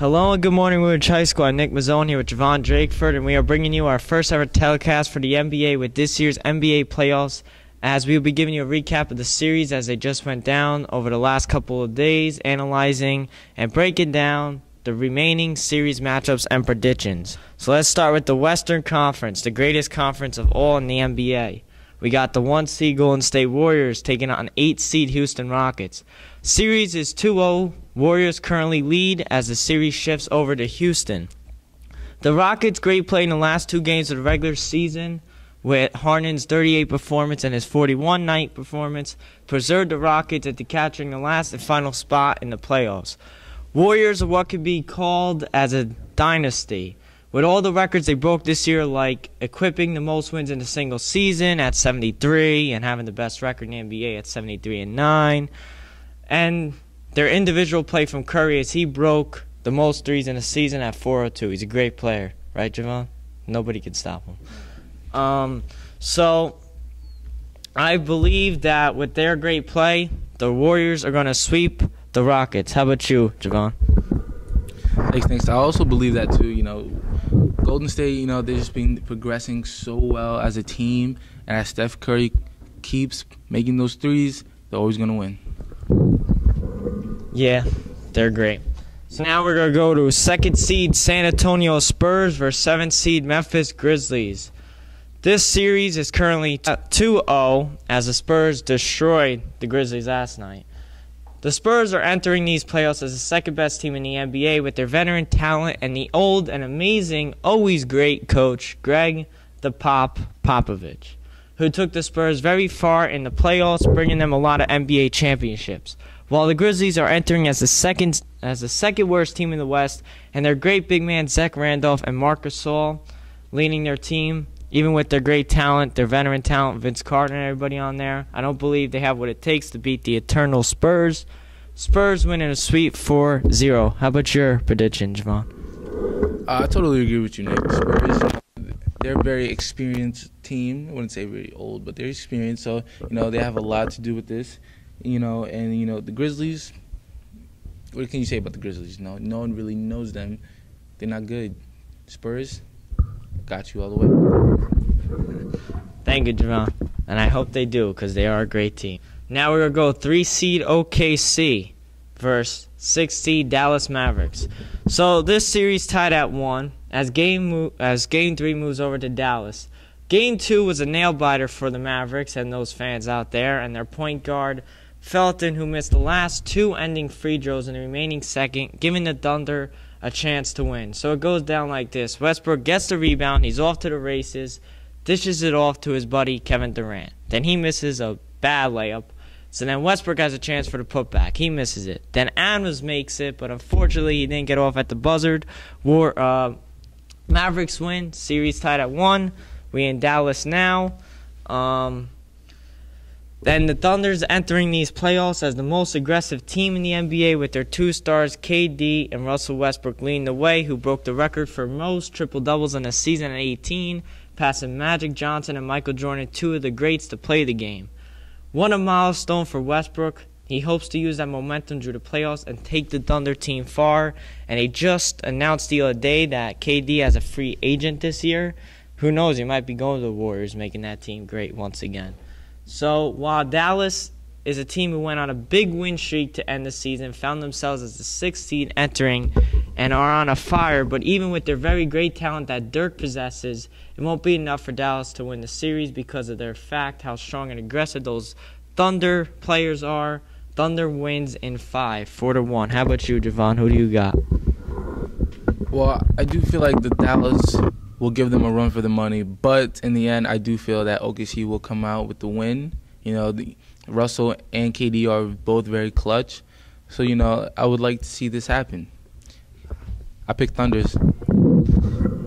Hello and good morning, Wood-Ridge High School. I'm Nick Mazzone here with Ja'Von Drakeford, and we are bringing you our first ever telecast for the NBA with this year's NBA playoffs. As we will be giving you a recap of the series as they just went down over the last couple of days, analyzing and breaking down the remaining series matchups and predictions. So let's start with the Western Conference, the greatest conference of all in the NBA. We got the one seed Golden State Warriors taking on eight seed Houston Rockets. Series is 2 0. Warriors currently lead as the series shifts over to Houston. The Rockets' great play in the last two games of the regular season, with Harden's 38 performance and his 41 night performance, preserved the Rockets into capturing the last and final spot in the playoffs. Warriors are what could be called as a dynasty. With all the records they broke this year, like equipping the most wins in a single season at 73 and having the best record in the NBA at 73 and 9, and their individual play from Curry as he broke the most threes in a season at 402. He's a great player, right, Ja'Von? Nobody can stop him. Um, so I believe that with their great play, the Warriors are going to sweep the Rockets. How about you, Ja'Von? Thanks, thanks. I also believe that too. You know, Golden State. You know, they've just been progressing so well as a team, and as Steph Curry keeps making those threes, they're always gonna win. Yeah, they're great. So now we're gonna go to second seed San Antonio Spurs versus seventh seed Memphis Grizzlies. This series is currently 2-0 as the Spurs destroyed the Grizzlies last night. The Spurs are entering these playoffs as the second best team in the NBA with their veteran talent and the old and amazing, always great coach, Gregg the Pop Popovich, who took the Spurs very far in the playoffs, bringing them a lot of NBA championships. While the Grizzlies are entering as the second as the second worst team in the West, and their great big man Zach Randolph and Marcus Gasol leading their team, even with their great talent, their veteran talent, Vince Carter and everybody on there, I don't believe they have what it takes to beat the eternal Spurs. Spurs win in a sweep 4-0. How about your prediction, Ja'Von? Uh, I totally agree with you, Nick. Spurs, they're a very experienced team. I wouldn't say very old, but they're experienced. So you know they have a lot to do with this. You know, and you know the Grizzlies. What can you say about the Grizzlies? No, no one really knows them. They're not good. Spurs got you all the way. Thank you, Ja'Von. And I hope they do because they are a great team. Now we're going to go 3 seed OKC versus 6 seed Dallas Mavericks. So this series tied at 1 as game as game 3 moves over to Dallas. Game 2 was a nail biter for the Mavericks and those fans out there and their point guard Felton who missed the last two ending free throws in the remaining second, giving the Thunder a chance to win. So it goes down like this. Westbrook gets the rebound, he's off to the races, dishes it off to his buddy Kevin Durant. Then he misses a bad layup. So then Westbrook has a chance for the putback. He misses it. Then Adams makes it, but unfortunately he didn't get off at the buzzard. War, uh, Mavericks win. Series tied at one. We in Dallas now. Um, then the Thunder's entering these playoffs as the most aggressive team in the NBA with their two stars, KD and Russell Westbrook, leading the way, who broke the record for most triple doubles in a season at 18, passing Magic Johnson and Michael Jordan, two of the greats to play the game. What a milestone for Westbrook. He hopes to use that momentum through the playoffs and take the Thunder team far. And he just announced the other day that KD has a free agent this year. Who knows? He might be going to the Warriors, making that team great once again. So while Dallas is a team who went on a big win streak to end the season, found themselves as the sixth seed entering, and are on a fire. But even with their very great talent that Dirk possesses, it won't be enough for Dallas to win the series because of their fact how strong and aggressive those Thunder players are. Thunder wins in five, four to one. How about you, Ja'Von? Who do you got? Well, I do feel like the Dallas will give them a run for the money. But in the end, I do feel that OKC will come out with the win. You know, the, Russell and KD are both very clutch. So, you know, I would like to see this happen. I pick Thunders.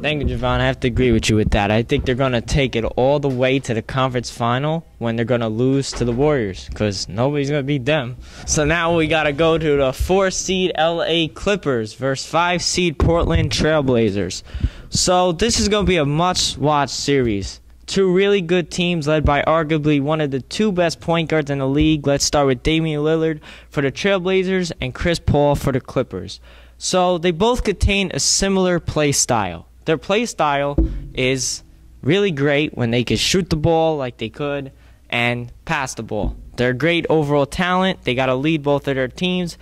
Thank you, Ja'Von. I have to agree with you with that. I think they're going to take it all the way to the conference final when they're going to lose to the Warriors because nobody's going to beat them. So now we got to go to the four seed LA Clippers versus five seed Portland Trailblazers. So this is going to be a much watched series. Two really good teams led by arguably one of the two best point guards in the league. Let's start with Damian Lillard for the Trailblazers and Chris Paul for the Clippers. So they both contain a similar play style. Their play style is really great when they can shoot the ball like they could and pass the ball. They're great overall talent. They got to lead both of their teams.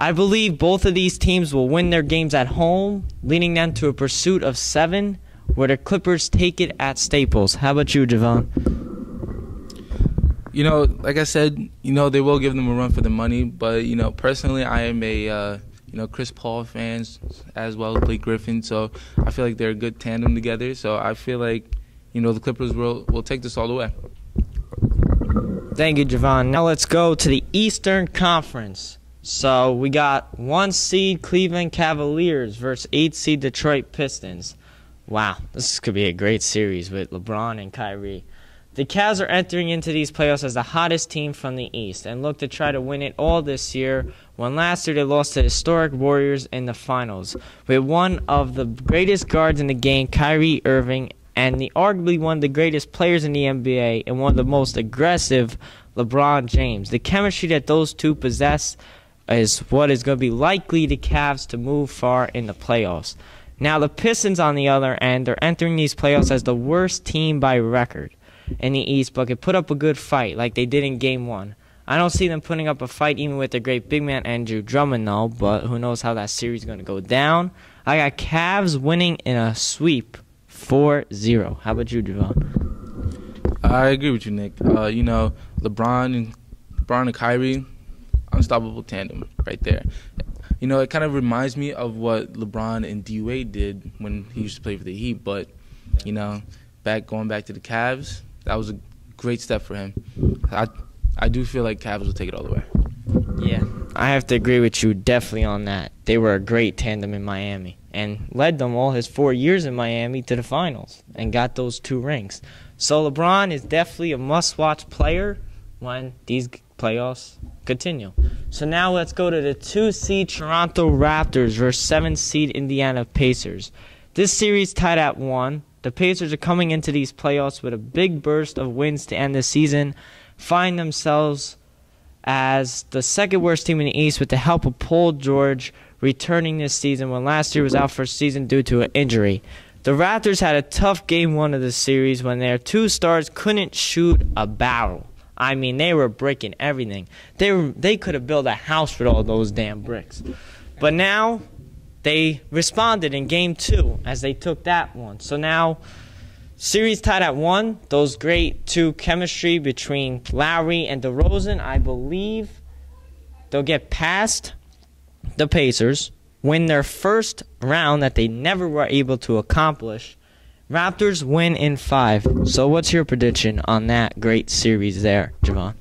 I believe both of these teams will win their games at home, leading them to a pursuit of seven, where the Clippers take it at Staples. How about you, Ja'Von? You know, like I said, you know they will give them a run for the money, but you know personally, I am a uh, you know Chris Paul fans as well as Blake Griffin, so I feel like they're a good tandem together. So I feel like you know the Clippers will will take this all the way. Thank you, Ja'Von. Now let's go to the Eastern Conference. So we got one seed Cleveland Cavaliers versus eight seed Detroit Pistons. Wow, this could be a great series with LeBron and Kyrie. The Cavs are entering into these playoffs as the hottest team from the East and look to try to win it all this year. When last year they lost to historic Warriors in the finals, with one of the greatest guards in the game, Kyrie Irving, and the arguably one of the greatest players in the NBA and one of the most aggressive, LeBron James. The chemistry that those two possess is what is going to be likely the Cavs to move far in the playoffs. Now the Pistons on the other end are entering these playoffs as the worst team by record in the East, but could put up a good fight like they did in Game 1. I don't see them putting up a fight even with their great big man Andrew Drummond though, but who knows how that series is going to go down. I got Cavs winning in a sweep 4-0. How about you, Ja'Von? I agree with you, Nick. Uh, you know, LeBron and LeBron and Kyrie, unstoppable tandem right there. You know, it kind of reminds me of what LeBron and D Wade did when he used to play for the Heat. But you know, back going back to the Cavs, that was a great step for him. I I do feel like Cavs will take it all the way. Yeah, I have to agree with you definitely on that. They were a great tandem in Miami and led them all his four years in Miami to the finals and got those two rings. So LeBron is definitely a must-watch player when these playoffs continue. So now let's go to the two seed Toronto Raptors versus seven seed Indiana Pacers. This series tied at one. The Pacers are coming into these playoffs with a big burst of wins to end the season, find themselves as the second worst team in the East with the help of Paul George returning this season when last year was out for a season due to an injury. The Raptors had a tough game one of the series when their two stars couldn't shoot a barrel. I mean, they were breaking everything. They were, they could have built a house with all those damn bricks. But now they responded in game two as they took that one. So now series tied at one. Those great two chemistry between Lowry and DeRozan, I believe they'll get past the Pacers, win their first round that they never were able to accomplish. Raptors win in five. So, what's your prediction on that great series there, Ja'Von?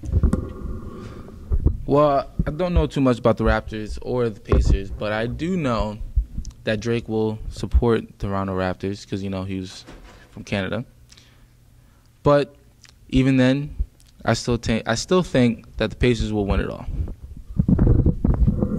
Well, I don't know too much about the Raptors or the Pacers, but I do know that Drake will support Toronto Raptors because you know he was from Canada. But even then, I still think I still think that the Pacers will win it all.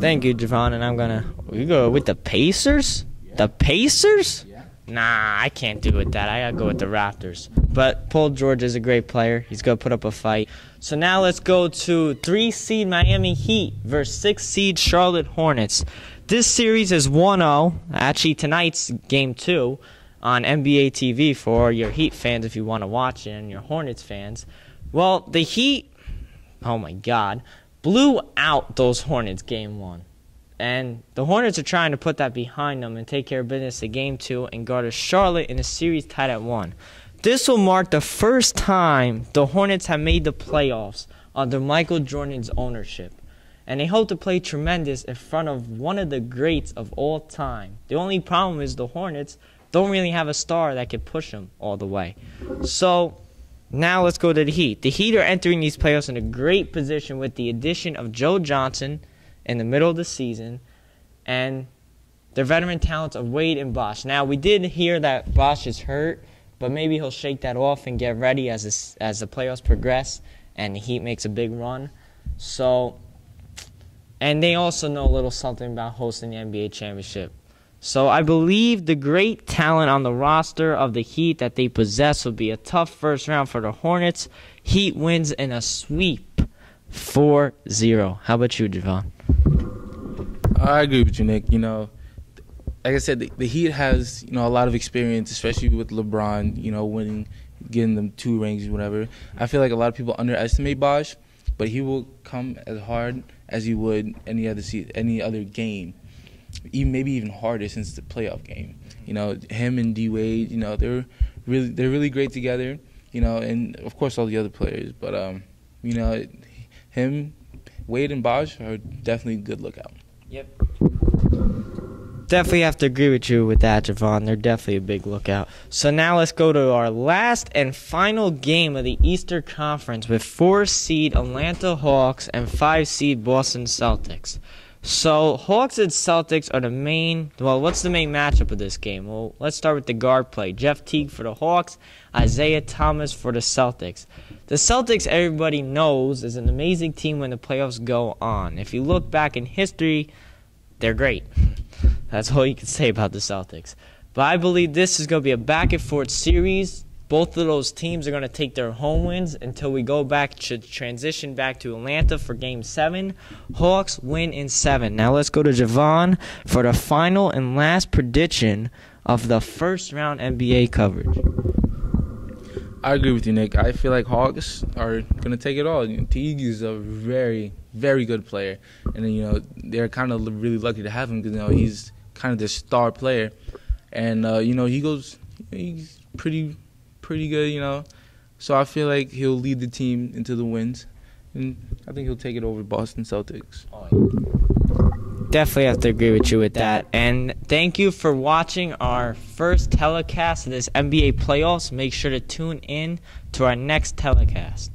Thank you, Ja'Von, and I'm gonna we go with the Pacers. The Pacers? Nah, I can't do with that. I gotta go with the Raptors. But Paul George is a great player. He's gonna put up a fight. So now let's go to three seed Miami Heat versus six seed Charlotte Hornets. This series is 1-0. Actually, tonight's game two on NBA TV for your Heat fans if you want to watch it, and your Hornets fans. Well, the Heat, oh my God, blew out those Hornets game one. And the Hornets are trying to put that behind them and take care of business at game two and to Charlotte in a series tied at one. This will mark the first time the Hornets have made the playoffs under Michael Jordan's ownership. And they hope to play tremendous in front of one of the greats of all time. The only problem is the Hornets don't really have a star that can push them all the way. So now let's go to the Heat. The Heat are entering these playoffs in a great position with the addition of Joe Johnson in the middle of the season and their veteran talents of Wade and Bosh. Now we did hear that Bosh is hurt, but maybe he'll shake that off and get ready as as the playoffs progress and the Heat makes a big run. So, and they also know a little something about hosting the NBA championship. So I believe the great talent on the roster of the Heat that they possess will be a tough first round for the Hornets. Heat wins in a sweep 4-0. How about you, Ja'Von? I agree with you, Nick. You know, like I said, the, the Heat has you know a lot of experience, especially with LeBron. You know, winning, getting them two rings, whatever. I feel like a lot of people underestimate Bosh, but he will come as hard as he would any other any other game, even maybe even harder since the playoff game. You know, him and D Wade. You know, they're really they're really great together. You know, and of course all the other players, but um, you know, him, Wade and Bosh are definitely good lookout. Definitely have to agree with you with that, Ja'Von. They're definitely a big lookout. So now let's go to our last and final game of the Easter Conference with four seed Atlanta Hawks and five seed Boston Celtics. So Hawks and Celtics are the main. Well, what's the main matchup of this game? Well, let's start with the guard play. Jeff Teague for the Hawks, Isaiah Thomas for the Celtics. The Celtics, everybody knows, is an amazing team when the playoffs go on. If you look back in history, they're great. That's all you can say about the Celtics. But I believe this is going to be a back and forth series. Both of those teams are going to take their home wins until we go back to transition back to Atlanta for game seven. Hawks win in seven. Now let's go to Ja'Von for the final and last prediction of the first round NBA coverage. I agree with you, Nick. I feel like Hawks are going to take it all. Teague is a very, very good player, and you know they're kind of really lucky to have him because you know he's kind of the star player, and uh, you know he goes, he's pretty, pretty good, you know. So I feel like he'll lead the team into the wins, and I think he'll take it over Boston Celtics. Definitely have to agree with you with that. And thank you for watching our first telecast of this NBA playoffs. Make sure to tune in to our next telecast.